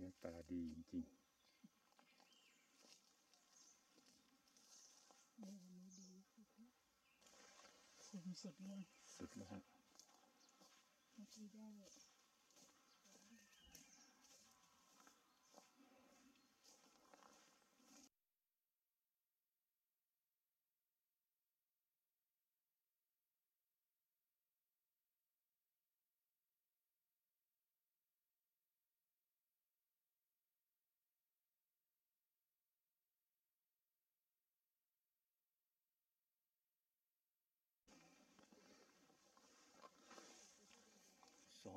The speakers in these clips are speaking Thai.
นี้ตาดีจริงเอออันนี้ดีสุดแล้วสูงสุดเลยๆสุดแล้วฮะเมื่อกี้ได้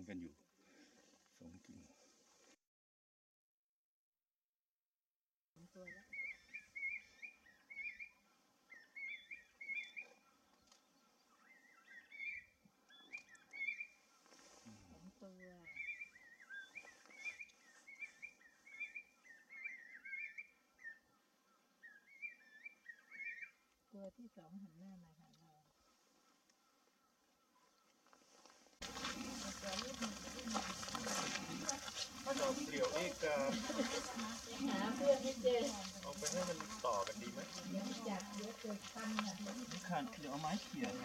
อนกันอยู่สองกิ่งตัวแล้วตัวตัวที่สองหันหน้ามาหาเราตัวลูกหนึ่งลูกหนึ่ง เดี่ยวนี่จะหาเพื่อนให้เจอเอาไปให้มันต่อกันดีไหมอยากเยอะเกินตั้งอะขันเดี๋ยวเอาไม้เขี่ยแท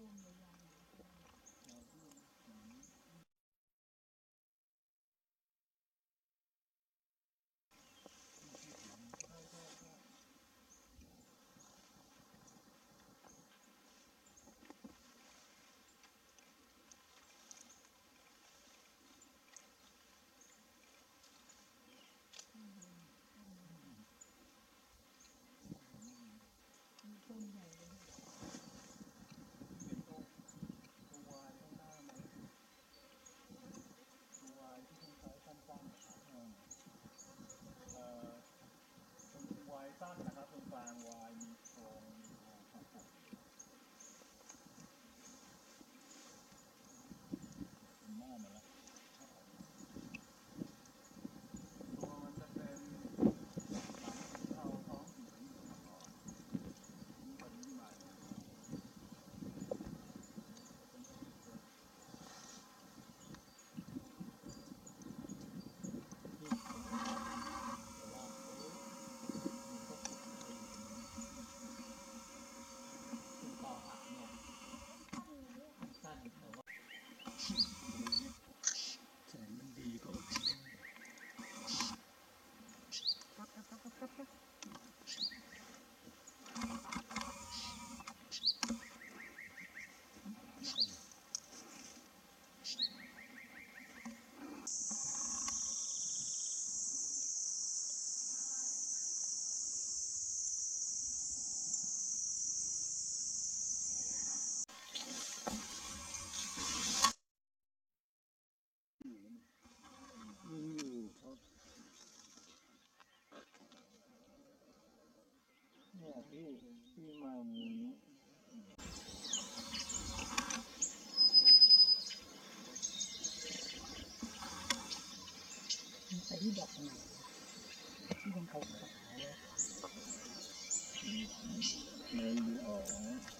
como ที่ดอกไหนที่ยังเขาขายเลยมันดูออ